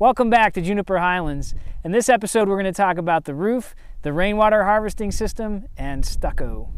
Welcome back to Juniper Highlands. In this episode, we're going to talk about the roof, the rainwater harvesting system, and stucco.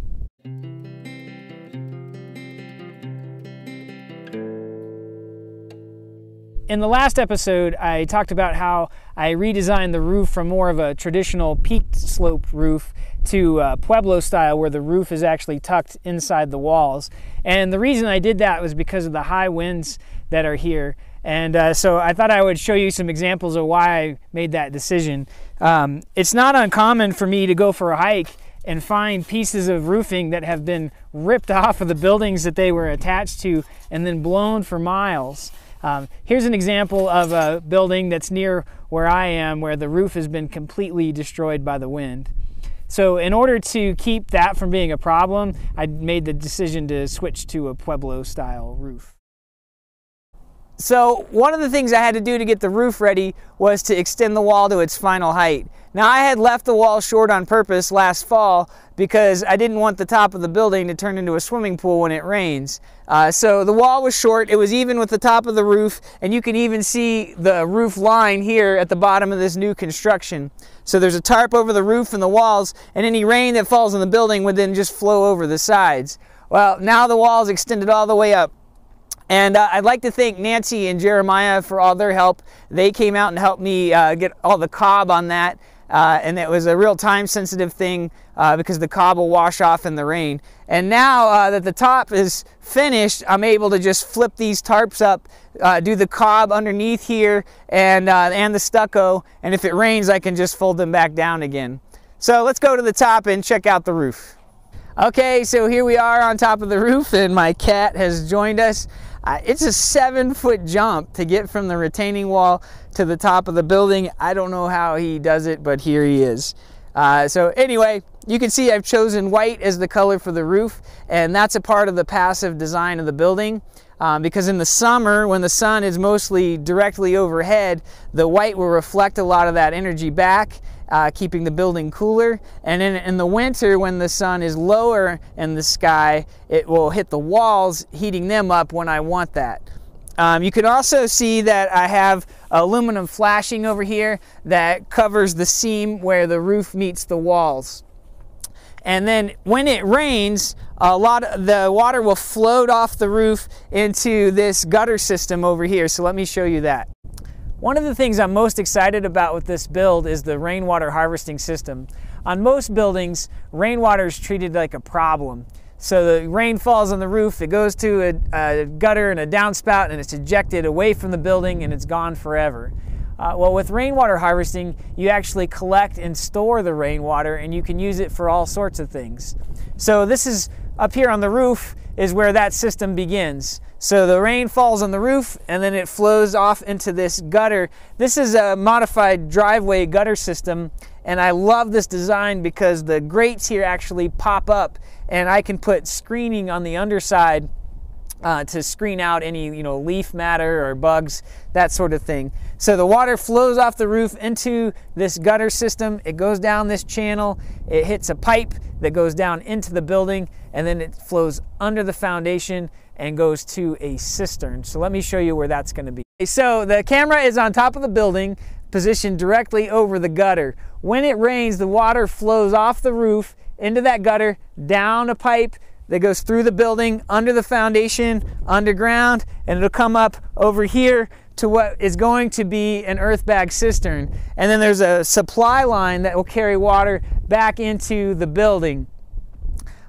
In the last episode, I talked about how I redesigned the roof from more of a traditional peaked slope roof to uh, Pueblo style, where the roof is actually tucked inside the walls. And the reason I did that was because of the high winds that are here. And uh, so I thought I would show you some examples of why I made that decision. Um, it's not uncommon for me to go for a hike and find pieces of roofing that have been ripped off of the buildings that they were attached to and then blown for miles. Um, here's an example of a building that's near where I am where the roof has been completely destroyed by the wind. So in order to keep that from being a problem, I made the decision to switch to a Pueblo style roof. So one of the things I had to do to get the roof ready was to extend the wall to its final height. Now I had left the wall short on purpose last fall because I didn't want the top of the building to turn into a swimming pool when it rains. Uh, so the wall was short, it was even with the top of the roof, and you can even see the roof line here at the bottom of this new construction. So there's a tarp over the roof and the walls, and any rain that falls on the building would then just flow over the sides. Well, now the wall is extended all the way up. And uh, I'd like to thank Nancy and Jeremiah for all their help. They came out and helped me uh, get all the cob on that. Uh, and it was a real time sensitive thing uh, because the cob will wash off in the rain. And now uh, that the top is finished, I'm able to just flip these tarps up, uh, do the cob underneath here and, and the stucco. And if it rains, I can just fold them back down again. So let's go to the top and check out the roof. Okay, so here we are on top of the roof, and my cat has joined us. Uh, it's a seven foot jump to get from the retaining wall to the top of the building. I don't know how he does it, but here he is. Uh, so anyway, you can see I've chosen white as the color for the roof, and that's a part of the passive design of the building. Um, because in the summer, when the sun is mostly directly overhead, the white will reflect a lot of that energy back uh, keeping the building cooler. And in, in the winter, when the sun is lower in the sky, it will hit the walls, heating them up when I want that. Um, you can also see that I have aluminum flashing over here that covers the seam where the roof meets the walls. And then when it rains, a lot of the water will float off the roof into this gutter system over here. So let me show you that. One of the things I'm most excited about with this build is the rainwater harvesting system. On most buildings, rainwater is treated like a problem. So the rain falls on the roof, it goes to a, a gutter and a downspout, and it's ejected away from the building and it's gone forever. Uh, well, with rainwater harvesting, you actually collect and store the rainwater and you can use it for all sorts of things. So this is up here on the roof is where that system begins. So the rain falls on the roof and then it flows off into this gutter. This is a modified driveway gutter system and I love this design because the grates here actually pop up and I can put screening on the underside uh, to screen out any you know leaf matter or bugs that sort of thing so the water flows off the roof into this gutter system it goes down this channel it hits a pipe that goes down into the building and then it flows under the foundation and goes to a cistern. So let me show you where that's going to be. So the camera is on top of the building, positioned directly over the gutter. When it rains, the water flows off the roof into that gutter, down a pipe that goes through the building, under the foundation, underground, and it'll come up over here to what is going to be an earth bag cistern. And then there's a supply line that will carry water back into the building.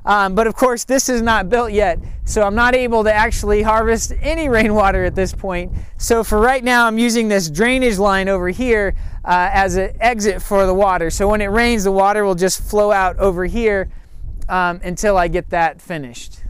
Um, but of course, this is not built yet, so I'm not able to actually harvest any rainwater at this point. So for right now, I'm using this drainage line over here uh, as an exit for the water. So when it rains, the water will just flow out over here um, until I get that finished.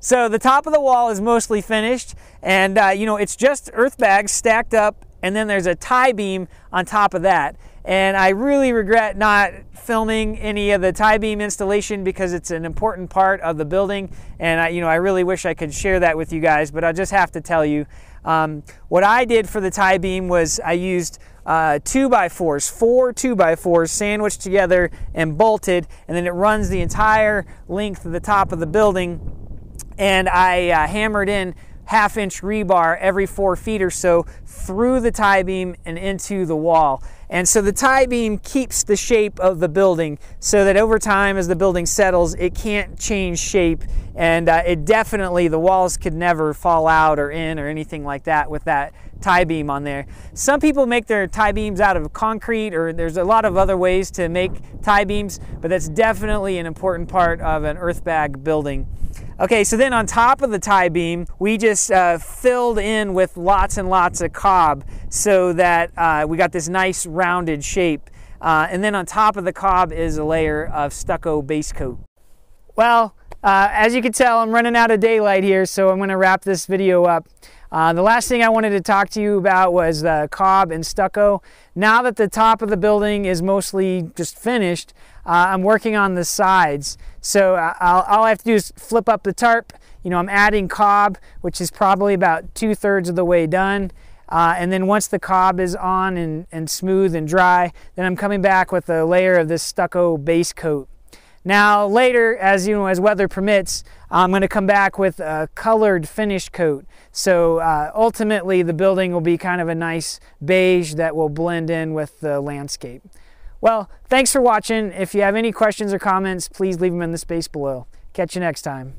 So the top of the wall is mostly finished, and uh, you know it's just earth bags stacked up, and then there's a tie beam on top of that. And I really regret not filming any of the tie beam installation because it's an important part of the building. And I, you know, I really wish I could share that with you guys, but I'll just have to tell you. Um, what I did for the tie beam was I used uh, two by fours, four two by fours sandwiched together and bolted, and then it runs the entire length of the top of the building. And I uh, hammered in half inch rebar every four feet or so through the tie beam and into the wall. And so the tie beam keeps the shape of the building so that over time, as the building settles, it can't change shape. And uh, it definitely, the walls could never fall out or in or anything like that with that tie beam on there. Some people make their tie beams out of concrete, or there's a lot of other ways to make tie beams, but that's definitely an important part of an earth bag building. Okay, so then on top of the tie beam, we just uh, filled in with lots and lots of cob so that uh, we got this nice rounded shape. Uh, and then on top of the cob is a layer of stucco base coat. Well, uh, as you can tell, I'm running out of daylight here, so I'm gonna wrap this video up. Uh, the last thing I wanted to talk to you about was the cob and stucco. Now that the top of the building is mostly just finished, uh, I'm working on the sides. So uh, I'll, all I have to do is flip up the tarp. You know, I'm adding cob, which is probably about two thirds of the way done. Uh, and then once the cob is on and, and smooth and dry, then I'm coming back with a layer of this stucco base coat. Now later, as you know, as weather permits, I'm going to come back with a colored finish coat. So uh, ultimately, the building will be kind of a nice beige that will blend in with the landscape. Well, thanks for watching. If you have any questions or comments, please leave them in the space below. Catch you next time.